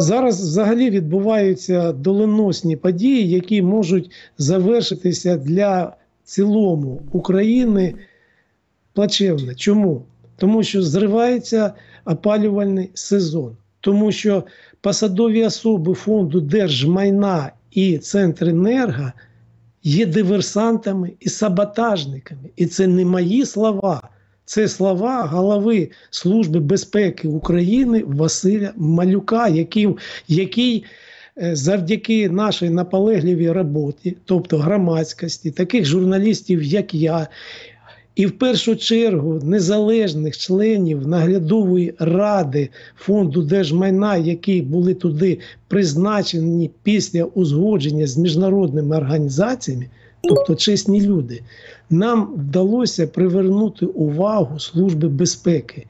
Зараз взагалі відбуваються доленосні події, які можуть завершитися для цілому України плачевно. Чому? Тому що зривається опалювальний сезон, тому що посадові особи фонду держмайна і Центренерго є диверсантами і саботажниками. І це не мої слова. Це слова голови Служби безпеки України Василя Малюка, який, який е, завдяки нашій наполегливій роботі, тобто громадськості, таких журналістів, як я, і в першу чергу незалежних членів наглядової ради фонду держмайна, які були туди призначені після узгодження з міжнародними організаціями, тобто чесні люди, нам вдалося привернути увагу Служби безпеки.